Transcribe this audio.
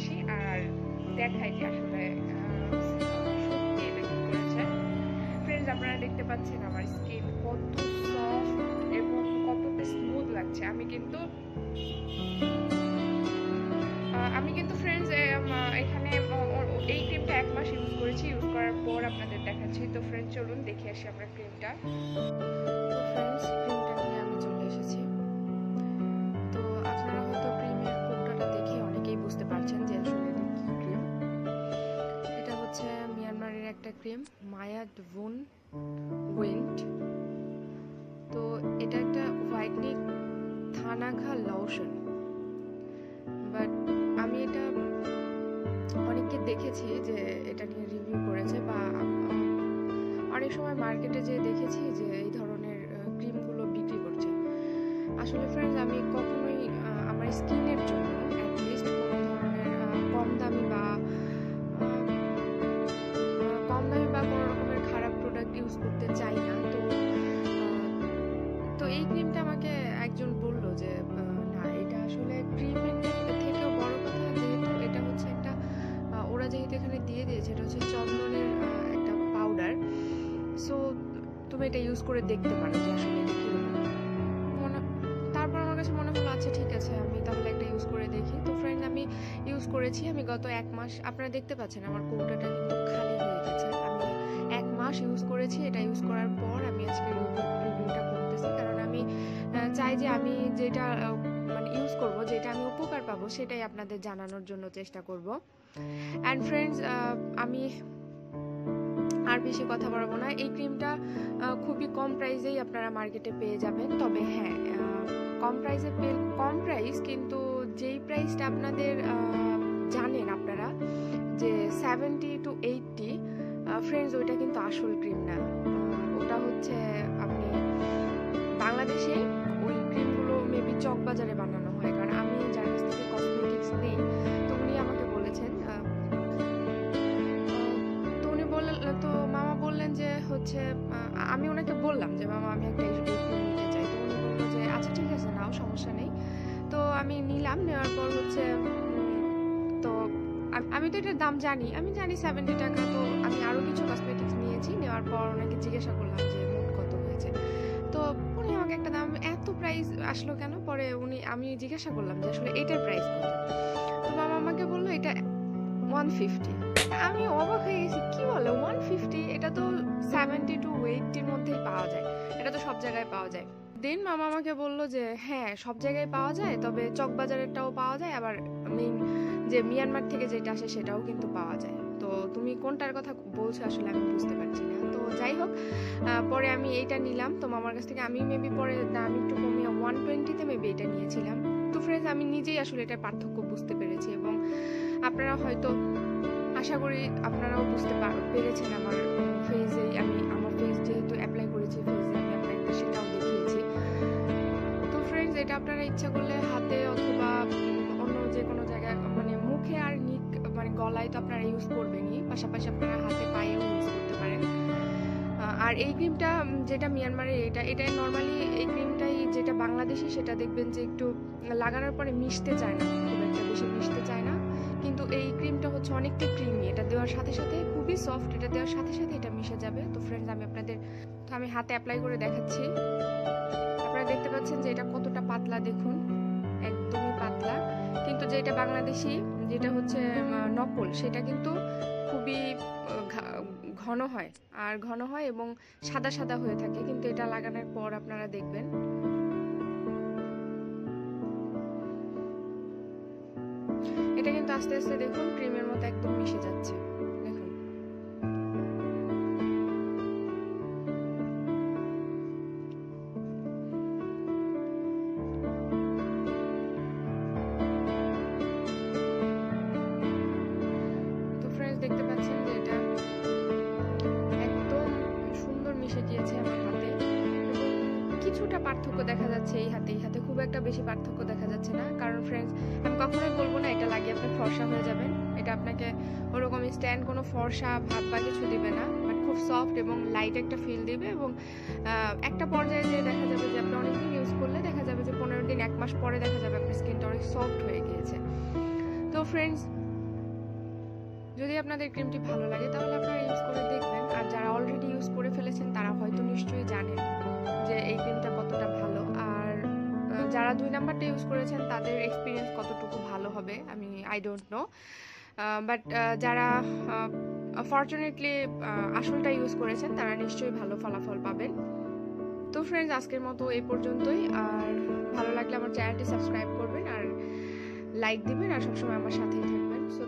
আসি আর দেখাই যে আসলে ফ্রেন্ডস আপনারা দেখতে পাচ্ছেন আমার স্কিন কত সফট এবং কতটা স্মুথ লাগছে। আমি কিন্তু আমি কিন্তু ফ্রেন্ডস এখানে এই ক্রিমটা এক মাস ইউজ করেছি। ইউজ করার পর আপনাদের দেখাচ্ছি। তো ফ্রেন্ডস চলুন দেখে আসি আমরা ক্রিমটা ফ্রেন্ডস ক্রিমটা নিয়ে আমি চলে এসেছি। একটা ক্রিম মায়াদ ভুন উইন্ট তো এটা একটা হোয়াইটনিং থানাখা লোশন। বাট আমি এটা অনেককে দেখেছি যে এটা নিয়ে রিভিউ করেছে বা অনেক সময় মার্কেটে যে দেখেছি যে এই ধরনের ক্রিমগুলো বিক্রি করছে। আসলে ফ্রেন্ডস আমি কখনোই আমার স্কিনের জন্য তুমি এটা ইউজ করে দেখতে পারো যে আসলে এটা কীরকম? মনে, তারপর আমার কাছে মনে হলো আচ্ছা ঠিক আছে, আমি তাহলে একটা ইউজ করে দেখি। তো ফ্রেন্ড আমি ইউজ করেছি, আমি গত এক মাস, আপনারা দেখতে পাচ্ছেন আমার কৌটাটা কিন্তু খালি হয়ে গেছে। আমি এক মাস ইউজ করেছি, এটা ইউজ করার পর আমি আজকে রিভিউটা করতেছি। কারণ আমি চাই যে আমি যেটা মানে ইউজ করব, যেটা আমি উপকার পাবো, সেটাই আপনাদের জানানোর জন্য চেষ্টা করব। অ্যান্ড ফ্রেন্ডস আমি আর বেশি কথা বলব না। এই ক্রিমটা খুবই কম প্রাইসেই আপনারা মার্কেটে পেয়ে যাবেন। তবে হ্যাঁ কম প্রাইসে পেয়ে, কম প্রাইস কিন্তু যেই প্রাইসটা আপনাদের জানেন আপনারা যে সেভেন্টি টু এইটটি ফ্রেন্ডস ওইটা কিন্তু আসল ক্রিম না। ওটা হচ্ছে আপনি বাংলাদেশে ওই ক্রিমগুলো মেবি চক বাজারে বানানো হয়। কারণ আমি যার কাছ থেকে কসমেটিক্স নেই, তো উনি আমাকে হচ্ছে আমি ওনাকে বললাম যে, মামা, আমি একটা ক্রিম নিতে চাই। তো উনি বলল যে আচ্ছা ঠিক আছে, নাও, সমস্যা নেই। তো আমি নিলাম, নেওয়ার পর হচ্ছে তো আমি তো এটার দাম জানি। আমি জানি সেভেন্টি টাকা, তো আমি আরও কিছু কসমেটিক্স নিয়েছি। নেওয়ার পর ওনাকে জিজ্ঞাসা করলাম যে, মোট কত হয়েছে? তো উনি আমাকে একটা দাম, এত প্রাইস আসলো কেন? পরে উনি, আমি জিজ্ঞাসা করলাম যে, আসলে এটার প্রাইস কত? তো মামা আমাকে বলল, এটা ওয়ান ফিফটি আমি অবাক হয়ে গেছি। কি বলে? ওয়ান ফিফটি এটা তো সেভেন্টি টু এইটটির মধ্যেই পাওয়া যায়। এটা তো সব জায়গায় পাওয়া যায়। দেন মামা আমাকে বলল যে হ্যাঁ সব জায়গায় পাওয়া যায়, তবে চকবাজারেরটাও পাওয়া যায়, আবার মেইন যে মিয়ানমার থেকে যেটা আসে সেটাও কিন্তু পাওয়া যায়। তো তুমি কোনটার কথা বলছো আসলে আমি বুঝতে পারছি না। তো যাই হোক পরে আমি এইটা নিলাম। তো মামার কাছ থেকে আমি মেবি পরে দাম একটু কমিয়ে ওয়ান টোয়েন্টিতে মেবি এটা নিয়েছিলাম। তো ফ্রেন্ডস আমি নিজেই আসলে এটার পার্থক্য বুঝতে পেরেছি এবং আপনারা হয়তো আশা করি আপনারাও বুঝতে পার- পেরেছেন আমার ফেজে আমি, আমার ফেস যেহেতু অ্যাপ্লাই করেছি ফেজে আমি আপনাদের সেটাও দেখিয়েছি। তো ফ্রেন্ডস এটা আপনারা ইচ্ছা করলে হাতে অথবা অন্য যে কোনো জায়গায় মানে মুখে আর নিক মানে গলায় তো আপনারা ইউজ করবেনই, পাশাপাশি আপনারা হাতে পায়েও ইউজ করতে পারেন। আর এই ক্রিমটা যেটা মিয়ানমারের এটা এটা নর্মালি এই ক্রিমটাই যেটা বাংলাদেশি, সেটা দেখবেন যে একটু লাগানোর পরে মিশতে চায় না, খুব একটা বেশি মিশতে চায় না। কিন্তু এই ক্রিমটা হচ্ছে অনেকটা ক্রিমি এটা দেওয়ার সাথে সাথে, খুবই সফট এটা দেওয়ার সাথে সাথে এটা মিশে যাবে। তো ফ্রেন্ডস আমি আপনাদের, তো আমি হাতে অ্যাপ্লাই করে দেখাচ্ছি। আপনারা দেখতে পাচ্ছেন যে এটা কতটা পাতলা, দেখুন। একদমই পাতলা। কিন্তু যেটা বাংলাদেশি, যেটা হচ্ছে নকল, সেটা কিন্তু খুবই ঘন হয়, আর ঘন হয় এবং সাদা সাদা হয়ে থাকে, কিন্তু এটা লাগানোর পর আপনারা দেখবেন। এটা কিন্তু আস্তে আস্তে দেখুন, ক্রিমের মতো একদম মিশে যাচ্ছে। পার্থক্য দেখা যাচ্ছে এই হাতে। এই হাতে খুব একটা বেশি পার্থক্য দেখা যাচ্ছে না। কারণ ফ্রেন্ডস আমি কখনোই বলব না এটা লাগিয়ে আপনি ফর্সা হয়ে যাবেন। এটা আপনাকে ওরকম স্ট্যান্ড কোনো ফর্সা ভাব বা কিছু দিবে না। বাট খুব সফট এবং লাইট একটা ফিল দিবে এবং একটা পর্যায়ে যে দেখা যাবে যে আপনি অনেকদিন ইউজ করলে দেখা যাবে যে পনেরো দিন, এক মাস পরে দেখা যাবে আপনার স্কিনটা অনেক সফট হয়ে গিয়েছে। তো ফ্রেন্ডস যদি আপনাদের ক্রিমটি ভালো লাগে তাহলে আপনারা ইউজ করে দেখবেন। আর যারা অলরেডি ইউজ করে ফেলেছেন তারা হয়তো নিশ্চয়ই জানেন যে এই ক্রিমটা যারা দুই নাম্বারটা ইউজ করেছেন, তাদের এক্সপিরিয়েন্স কতটুকু ভালো হবে, আমি আই ডোন্ট নো বাট যারা ফর্চুনেটলি আসলটা ইউজ করেছেন, তারা নিশ্চয়ই ভালো ফলাফল পাবেন। তো ফ্রেন্ডস আজকের মতো এই পর্যন্তই। আর ভালো লাগলে আমার চ্যানেলটি সাবস্ক্রাইব করবেন আর লাইক দিবেন আর সবসময় আমার সাথেই থাকবেন। সো